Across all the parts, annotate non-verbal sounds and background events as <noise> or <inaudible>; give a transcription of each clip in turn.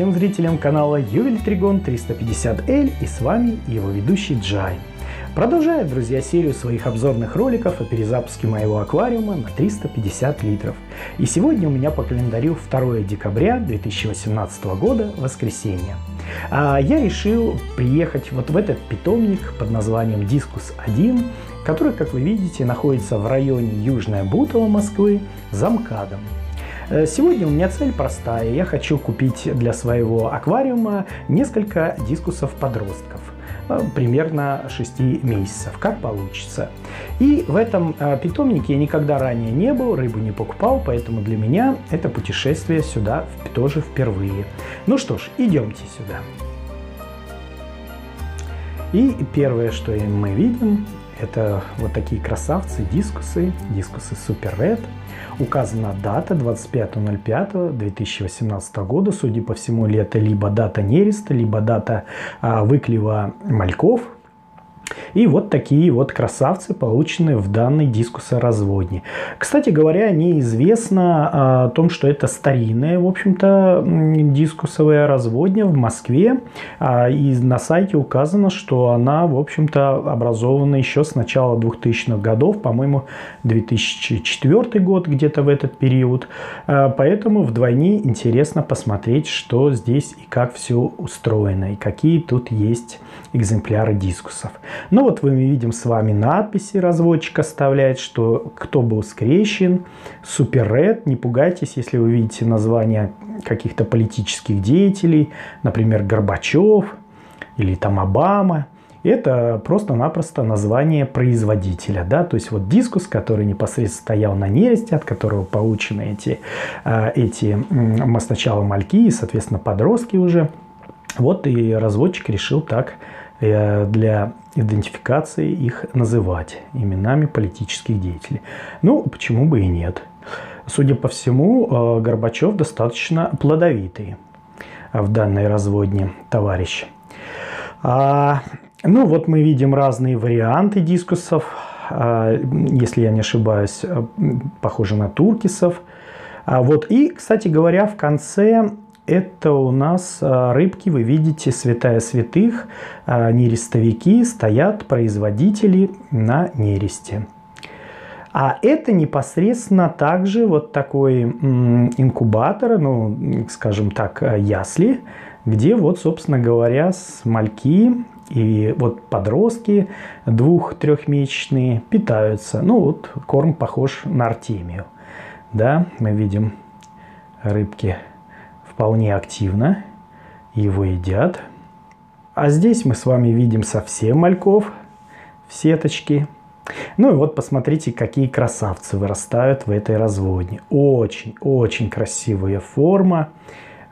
Всем зрителям канала Ювель Тригон 350L и с вами его ведущий Джай. Продолжаю, друзья, серию своих обзорных роликов о перезапуске моего аквариума на 350 литров. И сегодня у меня по календарю 2 декабря 2018 года, воскресенье. А я решил приехать вот в этот питомник под названием Дискус 1, который, как вы видите, находится в районе Южная Бутово Москвы за МКАДом. Э, сегодня у меня цель простая. Я хочу купить для своего аквариума несколько дискусов подростков э, примерно 6 месяцев, как получится. И в этом э, питомнике я никогда ранее не был, рыбу не покупал, поэтому для меня это путешествие сюда тоже впервые. Ну что ж, идемте сюда. И первое, что мы видим, это вот такие красавцы, дискусы, дискусы Super Red. Указана дата 25.05.2018 года. Судя по всему, ли это либо дата нереста, либо дата а, выклева мальков – и вот такие вот красавцы, полученные в данной дискусоразводне. Кстати говоря, неизвестно о том, что это старинная, в общем-то, дискусовая разводня в Москве. А, и на сайте указано, что она, в общем-то, образована еще с начала 2000-х годов, по-моему, 2004 год где-то в этот период. А, поэтому вдвойне интересно посмотреть, что здесь и как все устроено, и какие тут есть экземпляры дискусов. Ну вот мы видим с вами надписи, разводчик оставляет, что кто был скрещен, Супер Ред, не пугайтесь, если вы видите название каких-то политических деятелей, например, Горбачев или там Обама. Это просто-напросто название производителя. Да? То есть вот дискус, который непосредственно стоял на нересте, от которого получены эти, а, эти сначала мальки и, соответственно, подростки уже. Вот и разводчик решил так для идентификации их называть именами политических деятелей. Ну, почему бы и нет. Судя по всему, э, Горбачев достаточно плодовитый в данной разводне товарищ. А, ну, вот мы видим разные варианты дискусов. А, если я не ошибаюсь, э, похоже на туркисов. А, вот. И, кстати говоря, в конце это у нас а, рыбки, вы видите, святая святых, а, нерестовики, стоят производители на нересте. А это непосредственно также вот такой инкубатор, ну, скажем так, а, ясли, где вот, собственно говоря, с мальки и вот подростки двух-трехмесячные питаются. Ну, вот корм похож на артемию. Да, мы видим рыбки вполне активно, его едят. А здесь мы с вами видим совсем мальков в сеточке. Ну и вот посмотрите, какие красавцы вырастают в этой разводне. Очень-очень красивая форма.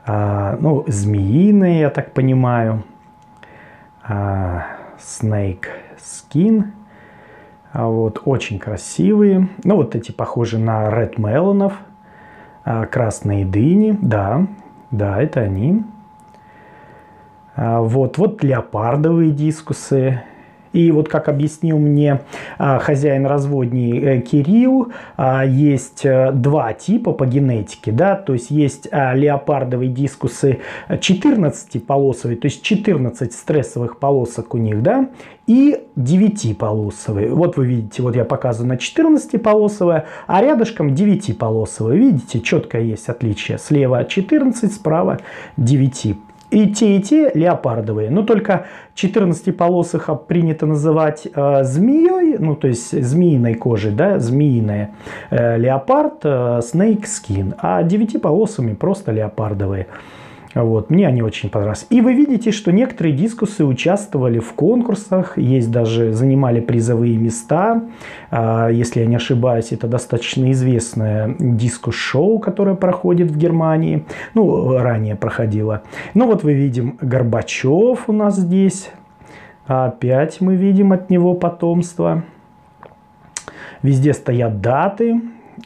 А, ну, змеиная, я так понимаю. А, snake skin. А вот очень красивые. Ну, вот эти похожи на Red Melonов. А, красные дыни, да, да, это они. А, вот, вот леопардовые дискусы. И вот как объяснил мне а, хозяин разводни э, Кирилл, а, есть э, два типа по генетике, да, то есть есть леопардовые дискусы 14-полосовые, то есть 14 стрессовых полосок у них, да, и 9-полосовые. Вот вы видите, вот я показываю на 14-полосовое, а рядышком 9-полосовое. Видите, четкое есть отличие. Слева 14, справа 9 и те, и те леопардовые. Но только 14-полосых принято называть э, змеей, ну то есть змеиной кожей, да, змеиная. Э, леопард, э, snake skin. А 9-полосами просто леопардовые. Вот, мне они очень понравились. И вы видите, что некоторые дискусы участвовали в конкурсах, есть даже занимали призовые места. А, если я не ошибаюсь, это достаточно известное дискус-шоу, которое проходит в Германии. Ну, ранее проходило. Ну, вот вы видим Горбачев у нас здесь. Опять мы видим от него потомство. Везде стоят даты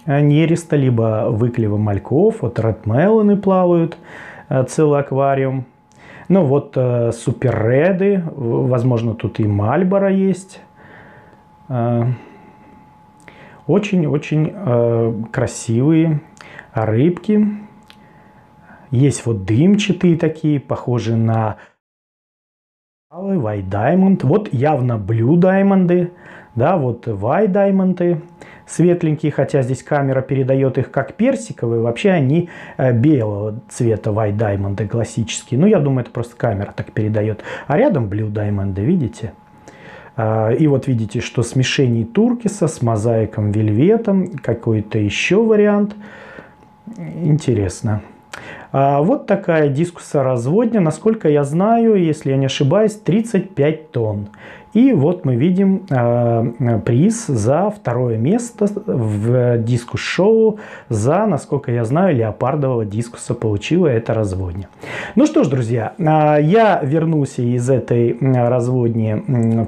нереста, либо выклева мальков. Вот редмелоны плавают. Э, целый аквариум. Ну вот э, суперреды, возможно тут и Мальбора есть. Очень-очень э, красивые рыбки. Есть вот дымчатые такие, похожие на White Diamond. Вот явно Blue Diamond. Да, вот White Diamond светленькие, хотя здесь камера передает их как персиковые. Вообще они э, белого цвета White Diamond классические. Ну, я думаю, это просто камера так передает. А рядом Blue Diamond, видите? А, и вот видите, что смешение туркиса с мозаиком вельветом, какой-то еще вариант. Интересно. А, вот такая дискуса разводня, насколько я знаю, если я не ошибаюсь, 35 тонн. И вот мы видим э, приз за второе место в дискус-шоу за, насколько я знаю, леопардового дискуса получила это разводня. Ну что ж, друзья, э, я вернулся из этой разводни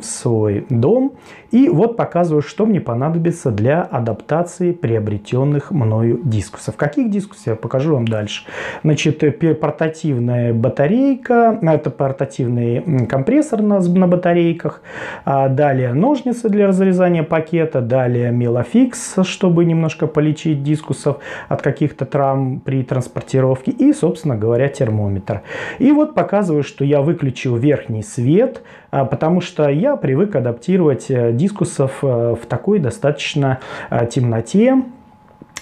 в свой дом и вот показываю, что мне понадобится для адаптации приобретенных мною дискусов. Каких дискусов я покажу вам дальше. Значит, портативная батарейка, это портативный компрессор на, на батарейках, а далее ножницы для разрезания пакета, далее мелофикс, чтобы немножко полечить дискусов от каких-то травм при транспортировке и, собственно говоря, термометр. И вот показываю, что я выключил верхний свет, а, потому что я привык адаптировать дискусы дискусов э, в такой достаточно э, темноте.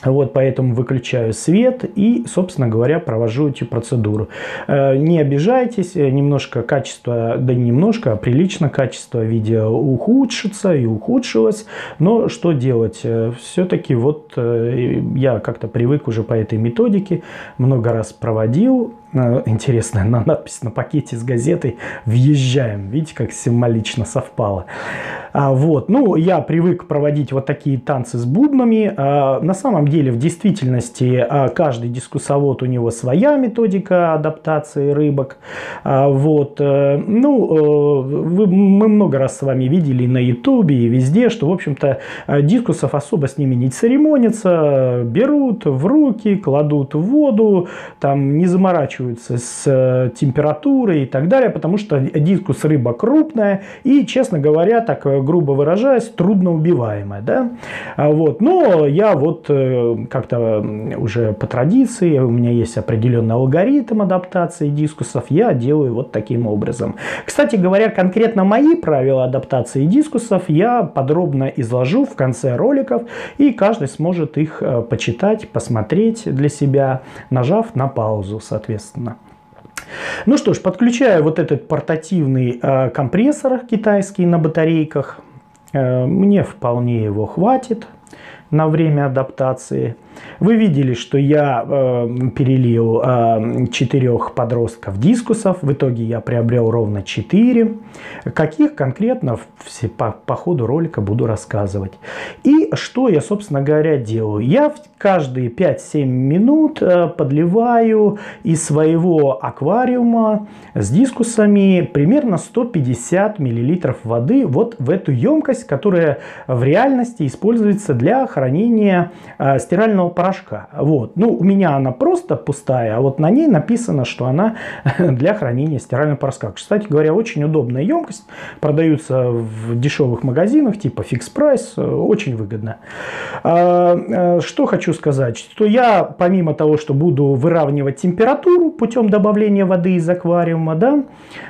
Вот поэтому выключаю свет и, собственно говоря, провожу эти процедуры. Э, не обижайтесь, немножко качество, да не немножко, а прилично качество видео ухудшится и ухудшилось. Но что делать? Все-таки вот я как-то привык уже по этой методике, много раз проводил, интересная надпись на пакете с газетой «Въезжаем». Видите, как символично совпало. А, вот. Ну, я привык проводить вот такие танцы с бубнами. А, на самом деле, в действительности, а, каждый дискуссовод у него своя методика адаптации рыбок. Вот. Э, ну, э, мы много раз с вами видели на ютубе и везде, что, в общем-то, дискусов особо с ними не церемонятся. Берут в руки, кладут в воду, там не заморачиваются с э, температурой и так далее, потому что дискус рыба крупная и, честно говоря, так грубо выражаясь, трудно убиваемая. Да? А вот. Но я вот э, как-то уже по традиции, у меня есть определенный алгоритм адаптации дискусов, я делаю вот таким образом. Кстати говоря, конкретно мои правила адаптации дискусов я подробно изложу в конце роликов, и каждый сможет их э, почитать, посмотреть для себя, нажав на паузу, соответственно. Ну что ж, подключаю вот этот портативный э, компрессор китайский на батарейках. Э, мне вполне его хватит на время адаптации. Вы видели, что я э, перелил э, четырех подростков дискусов. В итоге я приобрел ровно 4. Каких конкретно все, по, по ходу ролика буду рассказывать. И что я, собственно говоря, делаю. Я каждые 5-7 минут э, подливаю из своего аквариума с дискусами примерно 150 миллилитров воды вот в эту емкость, которая в реальности используется для хранения э, стирального стирального порошка. Вот. Ну, у меня она просто пустая, а вот на ней написано, что она <laughs> для хранения стирального порошка. Кстати говоря, очень удобная емкость. Продаются в дешевых магазинах типа Fix Price. Очень выгодно. А, а, что хочу сказать, что я помимо того, что буду выравнивать температуру путем добавления воды из аквариума, да,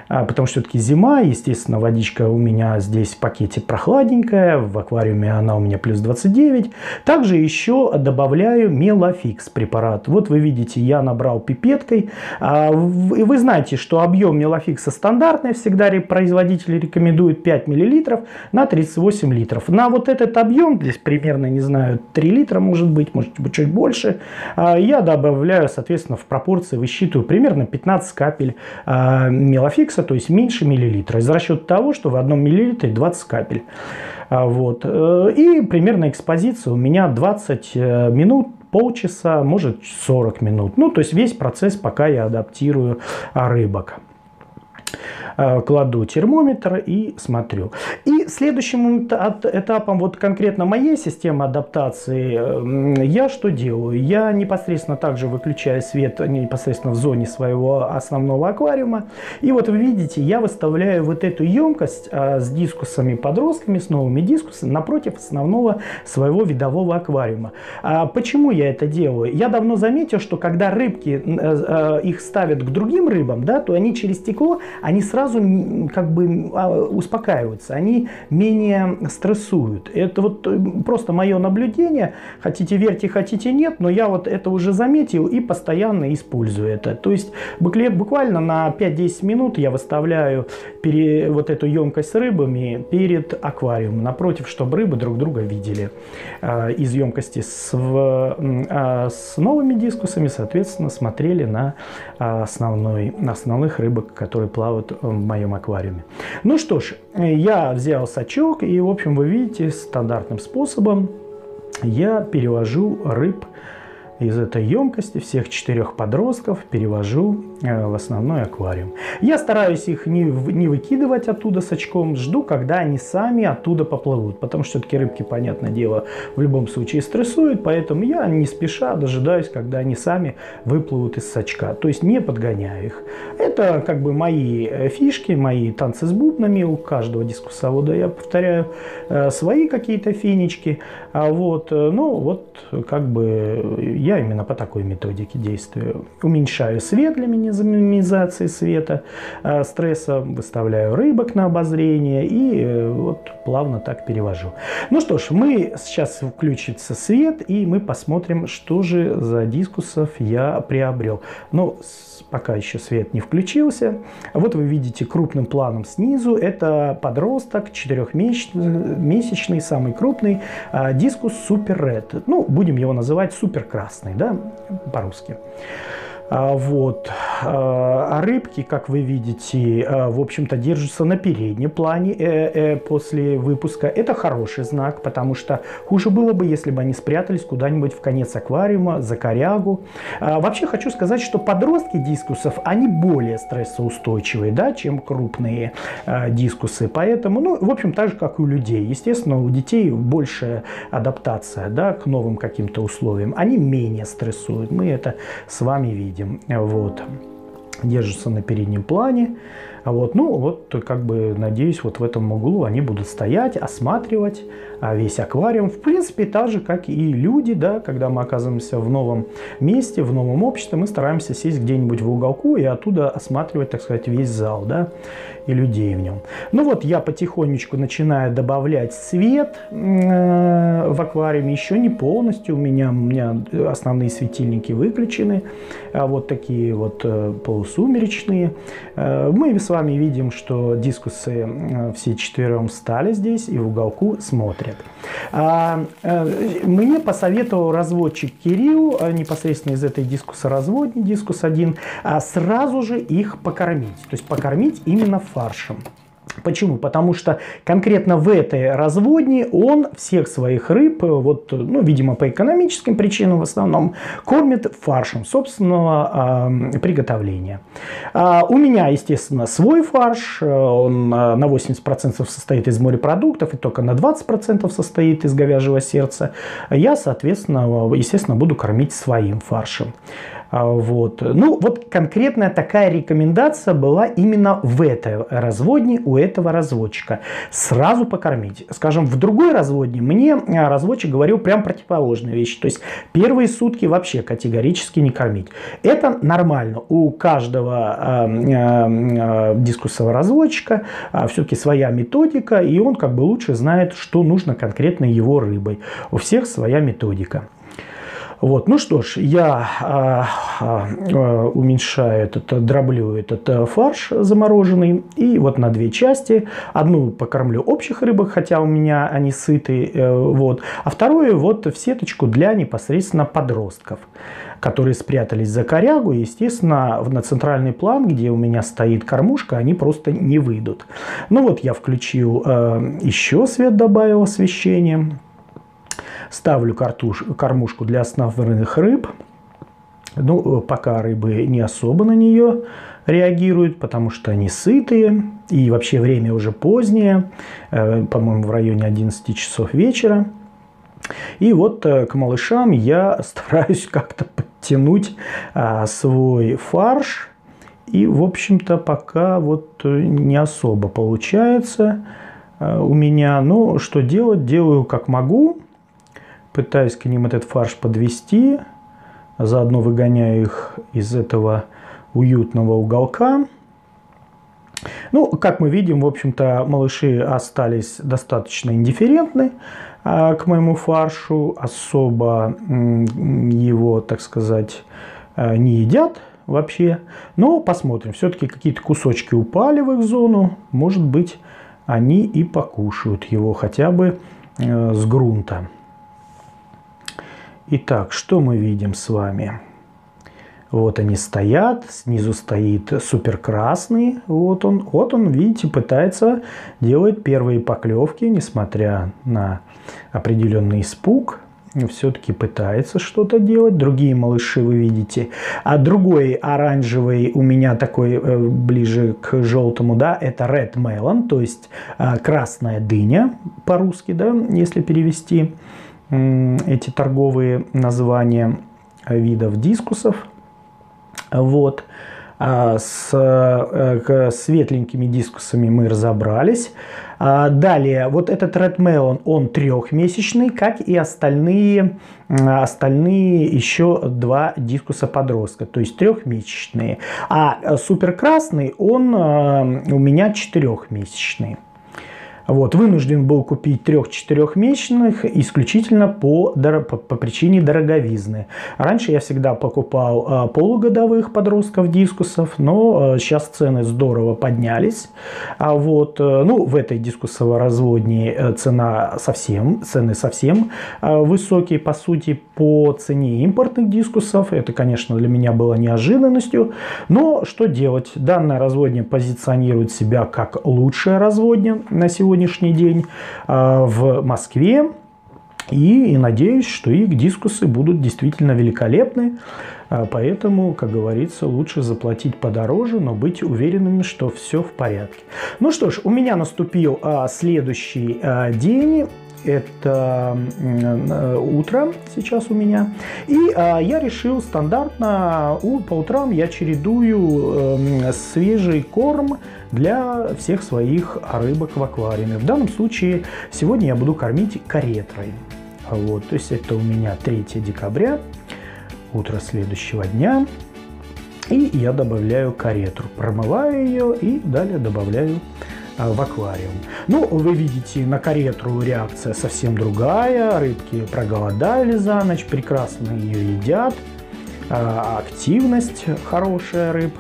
а, потому что все-таки зима, естественно, водичка у меня здесь в пакете прохладненькая, в аквариуме она у меня плюс 29. Также еще добавляю добавляю мелофикс препарат. Вот вы видите, я набрал пипеткой. А, и вы знаете, что объем мелофикса стандартный. Всегда производитель рекомендует 5 мл на 38 литров. На вот этот объем, здесь примерно, не знаю, 3 литра может быть, может быть чуть больше, а, я добавляю, соответственно, в пропорции высчитываю примерно 15 капель а, мелофикса, то есть меньше миллилитра. Из расчета того, что в одном миллилитре 20 капель. Вот. Э, и примерно экспозиция у меня 20 э, минут, полчаса, может 40 минут. Ну, то есть весь процесс, пока я адаптирую рыбок. Э, кладу термометр и смотрю. И следующим этапом вот конкретно моей системы адаптации я что делаю? Я непосредственно также выключаю свет непосредственно в зоне своего основного аквариума. И вот вы видите, я выставляю вот эту емкость а, с дискусами подростками, с новыми дискусами напротив основного своего видового аквариума. А почему я это делаю? Я давно заметил, что когда рыбки э, э, их ставят к другим рыбам, да, то они через стекло, они сразу как бы а, успокаиваются, они менее стрессуют. Это вот э, просто мое наблюдение. Хотите верьте, хотите нет, но я вот это уже заметил и постоянно использую это. То есть буквально на 5-10 минут я выставляю пере, вот эту емкость с рыбами перед аквариумом напротив, чтобы рыбы друг друга видели. А, из емкости с, а, с новыми дискусами, соответственно, смотрели на основной, основных рыбок, которые плавают в моем аквариуме. Ну что ж, я взял сачок и, в общем, вы видите, стандартным способом я перевожу рыб из этой емкости всех четырех подростков перевожу в основной аквариум. Я стараюсь их не, не выкидывать оттуда с очком, жду, когда они сами оттуда поплывут, потому что все-таки рыбки, понятное дело, в любом случае стрессуют, поэтому я не спеша дожидаюсь, когда они сами выплывут из сачка, то есть не подгоняю их. Это как бы мои э, фишки, мои танцы с бубнами, у каждого дискусовода я повторяю э, свои какие-то финички, а вот, ну вот как бы я именно по такой методике действую. Уменьшаю свет для минимизации света, э, стресса, выставляю рыбок на обозрение и э, вот плавно так перевожу. Ну что ж, мы сейчас включится свет и мы посмотрим, что же за дискусов я приобрел. Но пока еще свет не включился. Вот вы видите крупным планом снизу, это подросток, 4-месячный, самый крупный, э, дискус Super Red. Ну, будем его называть супер красный, да, по-русски. А, вот. А, а рыбки, как вы видите, а, в общем-то держатся на переднем плане э, э, после выпуска. Это хороший знак, потому что хуже было бы, если бы они спрятались куда-нибудь в конец аквариума, за корягу. Вообще хочу сказать, что подростки дискусов, они более стрессоустойчивые, да, чем крупные дискусы. Поэтому, ну, в общем, так же, как и у людей. Естественно, у детей большая адаптация, да, к новым каким-то условиям. Они менее стрессуют. Мы это с вами видим. Вот. Держатся на переднем плане. Вот, ну, вот, как бы, надеюсь, вот в этом углу они будут стоять, осматривать а, весь аквариум. В принципе, так же, как и люди, да, когда мы оказываемся в новом месте, в новом обществе, мы стараемся сесть где-нибудь в уголку и оттуда осматривать, так сказать, весь зал, да, и людей в нем. Ну вот, я потихонечку начинаю добавлять свет э, в аквариуме, еще не полностью, у меня, у меня основные светильники выключены, а вот такие вот э, полусумеречные. Э, мы с вами видим, что дискусы все четвером встали здесь и в уголку смотрят. А, э, мне посоветовал разводчик Кирилл, э, непосредственно из этой дискуса разводни, дискус 1, а сразу же их покормить. То есть покормить именно фаршем. Почему? Потому что конкретно в этой разводне он всех своих рыб, вот, ну, видимо, по экономическим причинам в основном, кормит фаршем собственного э, приготовления. А у меня, естественно, свой фарш, он на 80% состоит из морепродуктов и только на 20% состоит из говяжьего сердца. Я, соответственно, естественно, буду кормить своим фаршем. А, вот. Ну, вот конкретная такая рекомендация была именно в этой разводне у этого разводчика. Сразу покормить. Скажем, в другой разводне мне а, разводчик говорил прям противоположные вещи. То есть первые сутки вообще категорически не кормить. Это нормально. У каждого э, э, дискуссового разводчика э, все-таки своя методика, и он как бы лучше знает, что нужно конкретно его рыбой. У всех своя методика. Вот, ну что ж, я а, а, уменьшаю этот, дроблю этот а, фарш замороженный и вот на две части. Одну покормлю общих рыбок, хотя у меня они сытые, э, вот, а вторую вот в сеточку для непосредственно подростков которые спрятались за корягу, естественно, на центральный план, где у меня стоит кормушка, они просто не выйдут. Ну вот я включил, э, еще свет добавил освещение. Ставлю картуш, кормушку для основных рыб. Ну, пока рыбы не особо на нее реагируют, потому что они сытые, и вообще время уже позднее, э, по-моему, в районе 11 часов вечера. И вот э, к малышам я <laughs> стараюсь как-то подтянуть а, свой фарш. И, в общем-то, пока вот э, не особо получается у меня. Но что делать? Делаю как могу. Пытаюсь к ним этот фарш подвести. Заодно выгоняю их из этого уютного уголка. Ну, как мы видим, в общем-то, малыши остались достаточно индифферентны а, к моему фаршу, особо его, так сказать, а, не едят вообще. Но посмотрим, все-таки какие-то кусочки упали в их зону, может быть, они и покушают его хотя бы э, с грунта. Итак, что мы видим с вами? Вот они стоят, снизу стоит супер красный. Вот он, вот он, видите, пытается делать первые поклевки, несмотря на определенный испуг. Все-таки пытается что-то делать. Другие малыши вы видите. А другой оранжевый у меня такой э, ближе к желтому, да, это red melon, то есть э, красная дыня по-русски, да, если перевести эти торговые названия видов дискусов. Вот. А с э, светленькими дискусами мы разобрались. А далее, вот этот Red Melon, он трехмесячный, как и остальные, остальные еще два дискуса подростка, то есть трехмесячные. А супер красный, он э, у меня четырехмесячный. Вот, вынужден был купить трех-четырехмесячных исключительно по, по, по причине дороговизны. Раньше я всегда покупал а, полугодовых подростков дискусов, но а, сейчас цены здорово поднялись. А вот, а, ну, в этой дискусово-разводней э, цена совсем, цены совсем а, высокие, по сути, по цене импортных дискусов. Это, конечно, для меня было неожиданностью. Но что делать? Данная разводня позиционирует себя как лучшая разводня на сегодня сегодняшний день а, в Москве. И, и надеюсь, что их дискусы будут действительно великолепны. А, поэтому, как говорится, лучше заплатить подороже, но быть уверенными, что все в порядке. Ну что ж, у меня наступил а, следующий а, день это э, утро сейчас у меня. И а, я решил стандартно по утрам я чередую э, свежий корм для всех своих рыбок в аквариуме. В данном случае сегодня я буду кормить каретрой. Вот, то есть это у меня 3 декабря, утро следующего дня. И я добавляю каретру, промываю ее и далее добавляю в аквариум. Ну, вы видите, на каретру реакция совсем другая. Рыбки проголодали за ночь, прекрасно ее едят. Э, активность хорошая рыб.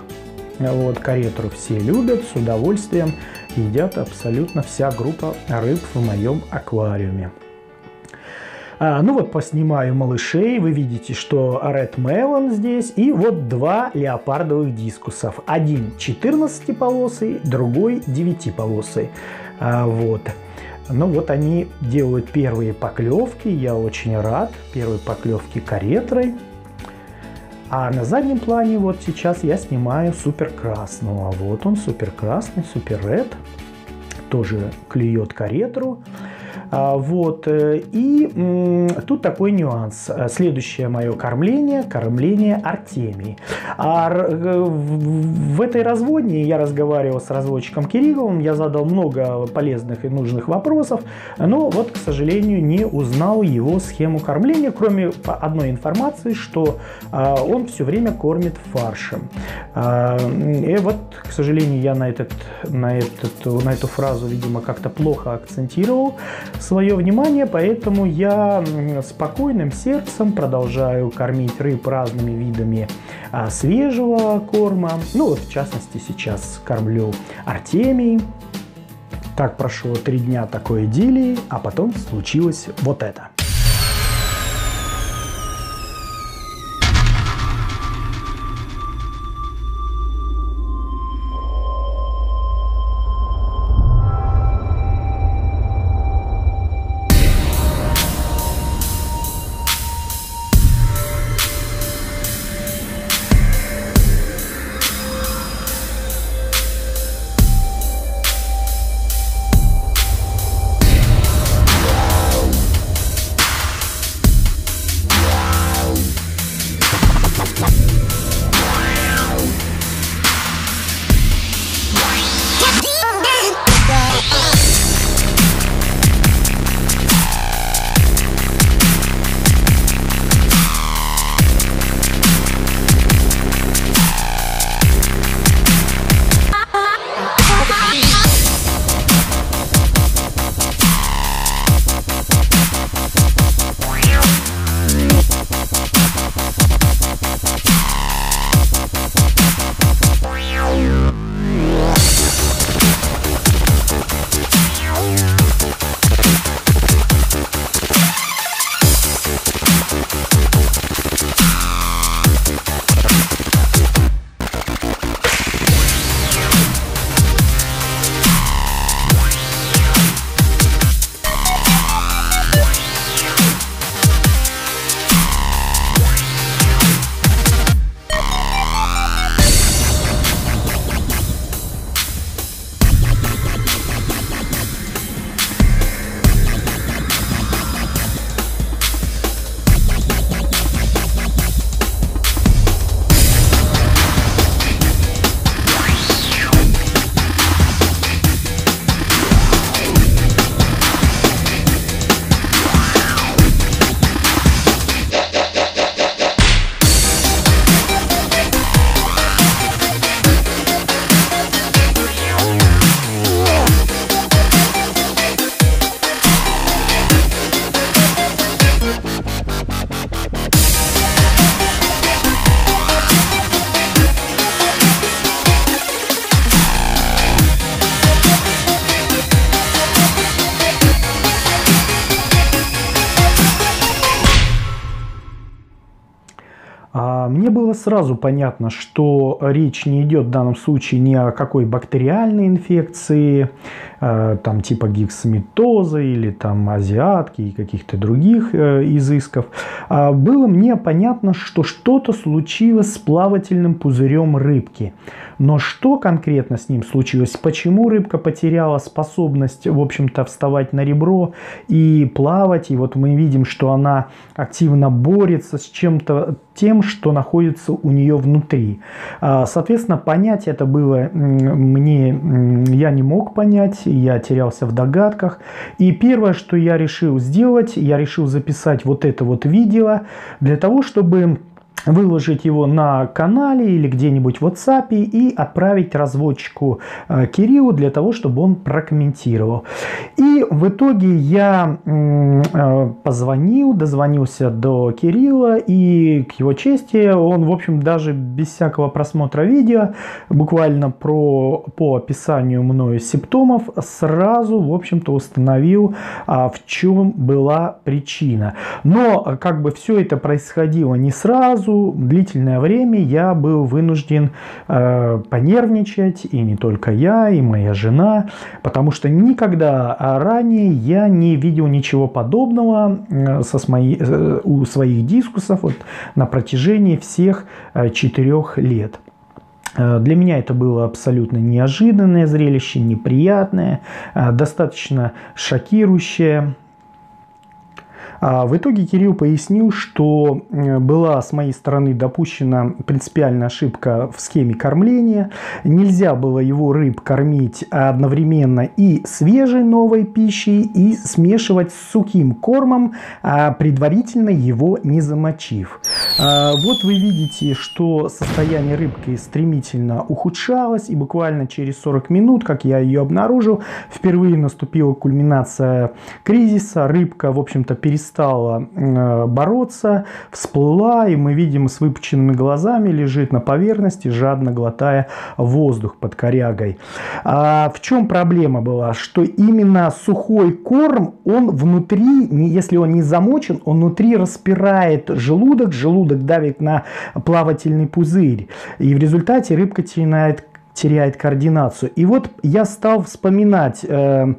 Вот, каретру все любят, с удовольствием едят абсолютно вся группа рыб в моем аквариуме. А, ну вот поснимаю малышей, вы видите, что Red Melon здесь, и вот два леопардовых дискусов. Один 14-полосый, другой 9-полосый. А, вот. Ну вот они делают первые поклевки, я очень рад. Первые поклевки каретрой. А на заднем плане вот сейчас я снимаю супер красного. Вот он, супер красный, супер ред. Тоже клюет каретру. А, вот. Э, и тут такой нюанс. Следующее мое кормление – кормление Артемии. А в этой разводне я разговаривал с разводчиком Кирилловым, я задал много полезных и нужных вопросов, но вот, к сожалению, не узнал его схему кормления, кроме одной информации, что а, он все время кормит фаршем. А, и вот, к сожалению, я на, этот, на, этот, на эту фразу, видимо, как-то плохо акцентировал свое внимание, поэтому я спокойным сердцем продолжаю кормить рыб разными видами а, свежего корма. Ну вот в частности сейчас кормлю Артемий. Так прошло три дня такой идиллии, а потом случилось вот это. Мне было сразу понятно, что речь не идет в данном случае ни о какой бактериальной инфекции, э, там типа гиксометоза или там азиатки и каких-то других э, изысков. А, было мне понятно, что что-то случилось с плавательным пузырем рыбки. Но что конкретно с ним случилось? Почему рыбка потеряла способность, в общем-то, вставать на ребро и плавать? И вот мы видим, что она активно борется с чем-то тем, что находится у нее внутри. А, соответственно, понять это было мне, я не мог понять, я терялся в догадках. И первое, что я решил сделать, я решил записать вот это вот видео для того, чтобы выложить его на канале или где-нибудь в WhatsApp и отправить разводчику э, Кириллу для того, чтобы он прокомментировал. И в итоге я э, позвонил, дозвонился до Кирилла и к его чести он, в общем, даже без всякого просмотра видео, буквально про, по описанию мною симптомов, сразу, в общем-то, установил, а, в чем была причина. Но как бы все это происходило не сразу, сразу длительное время я был вынужден э, понервничать, и не только я, и моя жена, потому что никогда ранее я не видел ничего подобного э, со свои, э, у своих дискусов вот, на протяжении всех э, четырех лет. Э, для меня это было абсолютно неожиданное зрелище, неприятное, э, достаточно шокирующее. А в итоге Кирилл пояснил, что э, была с моей стороны допущена принципиальная ошибка в схеме кормления. Нельзя было его рыб кормить одновременно и свежей новой пищей, и смешивать с сухим кормом, а предварительно его не замочив. А вот вы видите, что состояние рыбки стремительно ухудшалось, и буквально через 40 минут, как я ее обнаружил, впервые наступила кульминация кризиса. Рыбка, в общем-то, перестала стала э, бороться, всплыла, и мы видим с выпученными глазами лежит на поверхности, жадно глотая воздух под корягой. А в чем проблема была? Что именно сухой корм, он внутри, если он не замочен, он внутри распирает желудок, желудок давит на плавательный пузырь. И в результате рыбка теряет теряет координацию. И вот я стал вспоминать, э,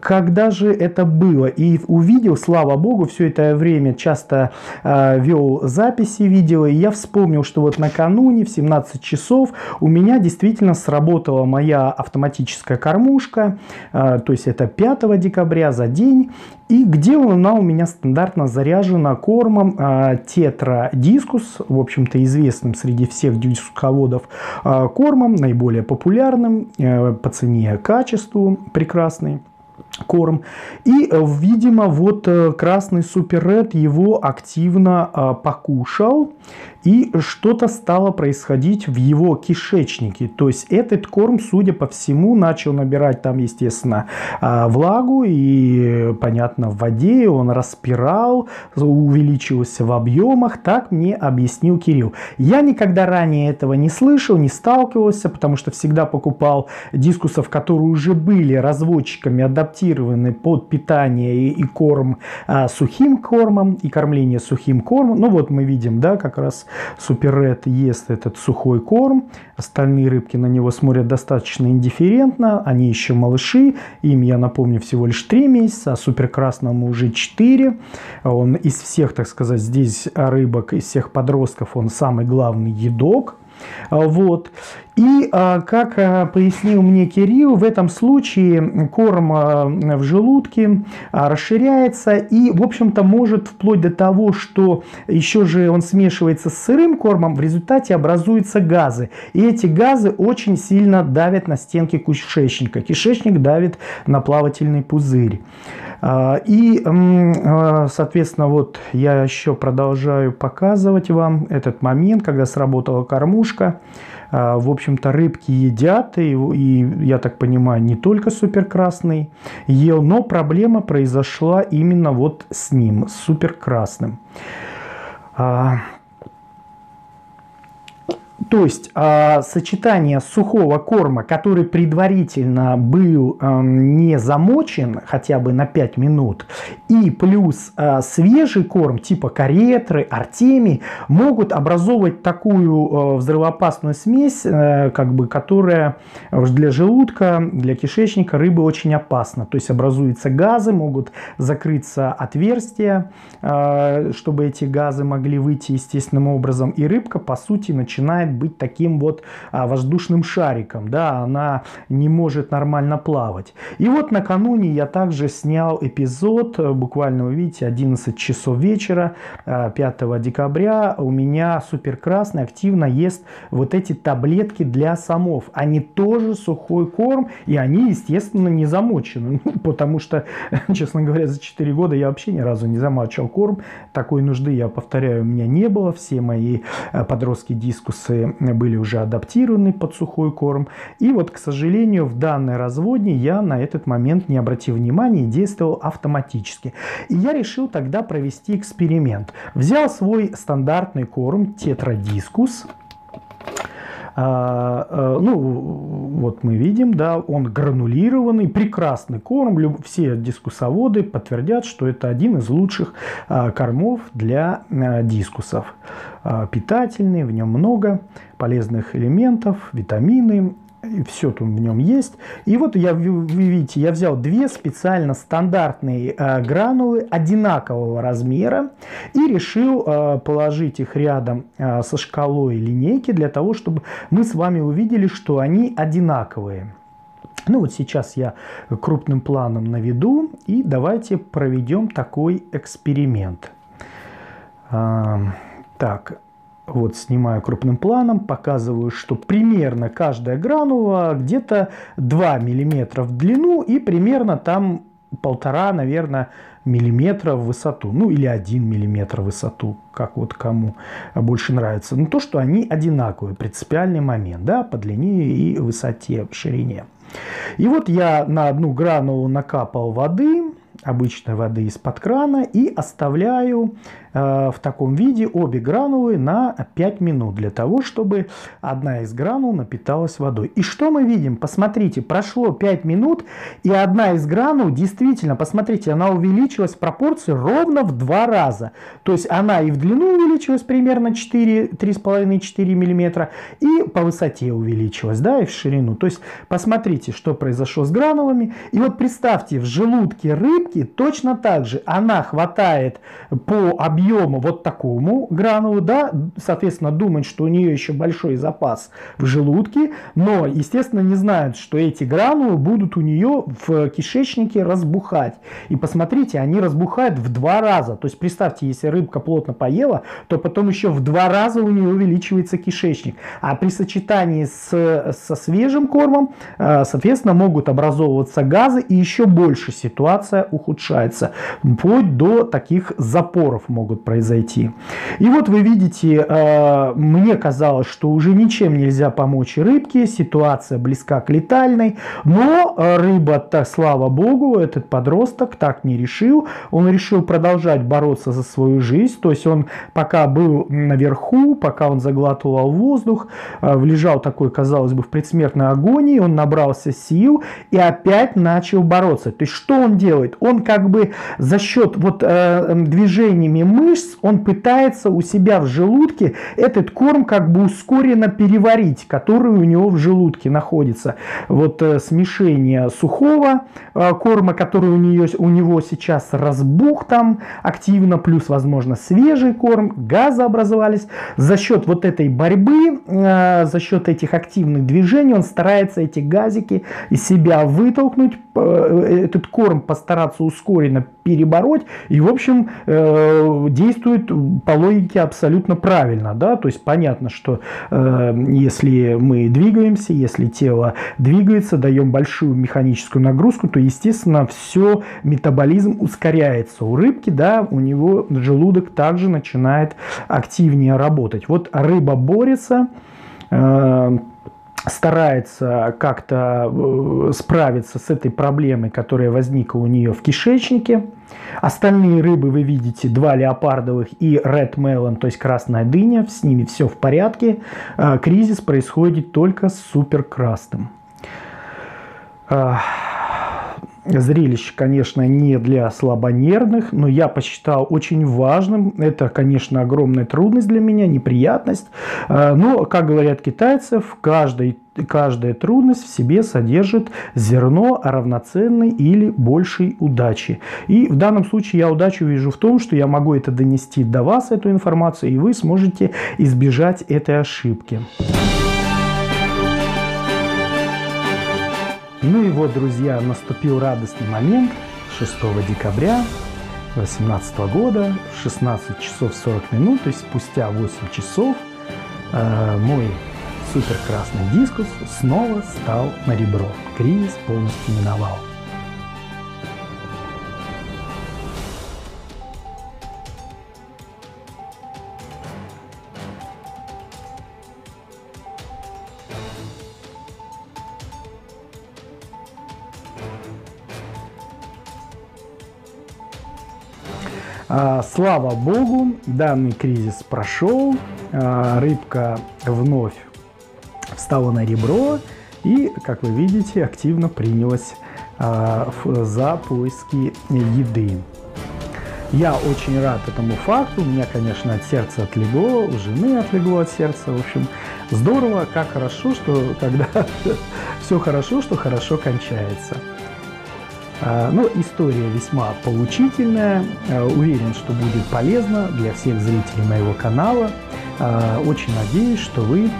когда же это было. И увидел, слава богу, все это время часто э, вел записи видео. И я вспомнил, что вот накануне в 17 часов у меня действительно сработала моя автоматическая кормушка. Э, то есть это 5 декабря за день. И где она у меня стандартно заряжена кормом э, Тетра Дискус, в общем-то известным среди всех дисководов кормом, наиболее популярным э, по цене качеству прекрасный корм. И, э, видимо, вот э, красный Супер Ред его активно покушал, и что-то стало происходить в его кишечнике. То есть этот корм, судя по всему, начал набирать там, естественно, влагу, и, понятно, в воде он распирал, увеличился в объемах. Так мне объяснил Кирилл. Я никогда ранее этого не слышал, не сталкивался, потому что всегда покупал дискусов, которые уже были разводчиками адаптированы под питание и, и корм а, сухим кормом, и кормление сухим кормом. Ну вот мы видим, да, как раз суперред ест этот сухой корм, остальные рыбки на него смотрят достаточно индифферентно, они еще малыши, им, я напомню, всего лишь 3 месяца, а суперкрасному уже 4. Он из всех, так сказать, здесь рыбок, из всех подростков, он самый главный едок. Вот. И, а, как а, пояснил мне Кирилл, в этом случае корм а, в желудке расширяется и, в общем-то, может вплоть до того, что еще же он смешивается с сырым кормом, в результате образуются газы. И эти газы очень сильно давят на стенки кишечника. Кишечник давит на плавательный пузырь. И, соответственно, вот я еще продолжаю показывать вам этот момент, когда сработала кормушка. А, в общем-то, рыбки едят, и, и, я так понимаю, не только суперкрасный ел, но проблема произошла именно вот с ним, суперкрасным. То есть э, сочетание сухого корма, который предварительно был э, не замочен хотя бы на 5 минут, и плюс э, свежий корм типа каретры, артемий могут образовывать такую э, взрывоопасную смесь, э, как бы, которая для желудка, для кишечника рыбы очень опасна. То есть образуются газы, могут закрыться отверстия, э, чтобы эти газы могли выйти естественным образом, и рыбка по сути начинает начинает быть таким вот а, воздушным шариком, да, она не может нормально плавать. И вот накануне я также снял эпизод, э, буквально вы видите, 11 часов вечера, 5 а, декабря, у меня супер красный активно ест вот эти таблетки для самов. Они тоже сухой корм, и они, естественно, не замочены, <laughs> ну, потому что, <laughs> честно говоря, за 4 года я вообще ни разу не замачивал корм, такой нужды, я повторяю, у меня не было, все мои э, подростки дискусы были уже адаптированы под сухой корм. И вот, к сожалению, в данной разводне я на этот момент не обратил внимания и действовал автоматически. И я решил тогда провести эксперимент. Взял свой стандартный корм Тетрадискус, ну, вот мы видим, да, он гранулированный, прекрасный корм. Все дискусоводы подтвердят, что это один из лучших а, кормов для дискусов. Питательный, в нем много полезных элементов, витамины, и все тут в нем есть. И вот я, вы видите, я взял две специально стандартные э, гранулы одинакового размера и решил э, положить их рядом э, со шкалой линейки для того, чтобы мы с вами увидели, что они одинаковые. Ну вот сейчас я крупным планом наведу и давайте проведем такой эксперимент. Так, вот снимаю крупным планом, показываю, что примерно каждая гранула где-то 2 мм в длину и примерно там полтора, наверное, миллиметра в высоту, ну или один миллиметр в высоту, как вот кому больше нравится. Но то, что они одинаковые, принципиальный момент, да, по длине и высоте, ширине. И вот я на одну гранулу накапал воды, обычной воды из-под крана и оставляю в таком виде обе гранулы на 5 минут для того, чтобы одна из гранул напиталась водой. И что мы видим? Посмотрите, прошло 5 минут, и одна из гранул действительно, посмотрите, она увеличилась в пропорции ровно в два раза. То есть она и в длину увеличилась примерно 4, 3,5-4 мм, и по высоте увеличилась, да, и в ширину. То есть посмотрите, что произошло с гранулами. И вот представьте, в желудке рыбки точно так же она хватает по объему объему вот такому гранулу, да, соответственно, думать, что у нее еще большой запас в желудке, но, естественно, не знают, что эти гранулы будут у нее в кишечнике разбухать. И посмотрите, они разбухают в два раза. То есть представьте, если рыбка плотно поела, то потом еще в два раза у нее увеличивается кишечник. А при сочетании с, со свежим кормом, э, соответственно, могут образовываться газы и еще больше ситуация ухудшается. Вплоть до таких запоров могут могут произойти. И вот вы видите, э, мне казалось, что уже ничем нельзя помочь рыбке, ситуация близка к летальной, но э, рыба-то, слава богу, этот подросток так не решил, он решил продолжать бороться за свою жизнь, то есть он пока был наверху, пока он заглатывал воздух, э, лежал такой, казалось бы, в предсмертной агонии, он набрался сил и опять начал бороться. То есть что он делает? Он как бы за счет вот движениями мышц, он пытается у себя в желудке этот корм как бы ускоренно переварить, который у него в желудке находится. Вот э, смешение сухого э, корма, который у, нее, у него сейчас разбух там активно, плюс, возможно, свежий корм, газы образовались. За счет вот этой борьбы, э, за счет этих активных движений он старается эти газики из себя вытолкнуть, э, этот корм постараться ускоренно перебороть и, в общем, э, действует по логике абсолютно правильно, да, то есть понятно, что э, если мы двигаемся, если тело двигается, даем большую механическую нагрузку, то, естественно, все, метаболизм ускоряется у рыбки, да, у него желудок также начинает активнее работать. Вот рыба борется, э, старается как-то э, справиться с этой проблемой, которая возникла у нее в кишечнике. Остальные рыбы вы видите, два леопардовых и red melon, то есть красная дыня, с ними все в порядке. Э, кризис происходит только с суперкрасным. Э, Зрелище, конечно, не для слабонервных, но я посчитал очень важным. Это, конечно, огромная трудность для меня, неприятность. А, но, как говорят китайцы, каждой каждая трудность в себе содержит зерно равноценной или большей удачи. И в данном случае я удачу вижу в том, что я могу это донести до вас, эту информацию, и вы сможете избежать этой ошибки. Ну и вот, друзья, наступил радостный момент 6 декабря 2018 года, 16 часов 40 минут, то есть спустя 8 часов э, мой супер красный дискус снова стал на ребро. Кризис полностью миновал. Слава богу, данный кризис прошел, а, рыбка вновь встала на ребро и, как вы видите, активно принялась а, за поиски еды. Я очень рад этому факту. У меня, конечно, от сердца отлегло, у жены отлегло от сердца. В общем, здорово, как хорошо, что когда <laughs> все хорошо, что хорошо кончается. А, ну, история весьма поучительная. А, уверен, что будет полезно для всех зрителей моего канала. А, очень надеюсь, что вы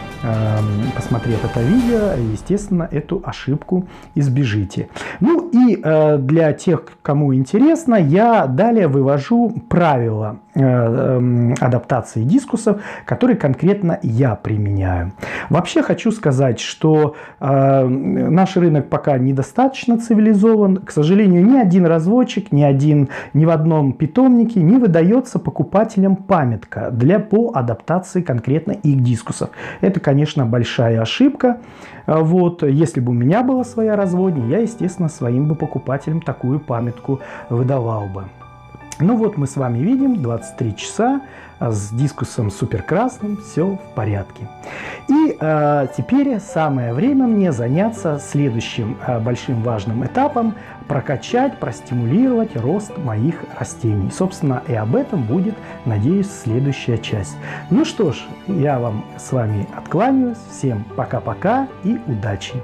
посмотрев это видео, естественно, эту ошибку избежите. Ну и для тех, кому интересно, я далее вывожу правила адаптации дискусов, которые конкретно я применяю. Вообще хочу сказать, что э, наш рынок пока недостаточно цивилизован. К сожалению, ни один разводчик, ни один, ни в одном питомнике не выдается покупателям памятка для по адаптации конкретно их дискусов. Это, конечно, большая ошибка. А вот, если бы у меня была своя разводня, я, естественно, своим бы покупателям такую памятку выдавал бы. Ну вот мы с вами видим 23 часа а с дискусом суперкрасным, все в порядке. И э, теперь самое время мне заняться следующим э, большим важным этапом – прокачать, простимулировать рост моих растений. Собственно, и об этом будет, надеюсь, следующая часть. Ну что ж, я вам с вами откланяюсь. Всем пока-пока и удачи!